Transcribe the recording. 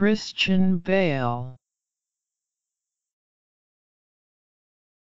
Christian Bale.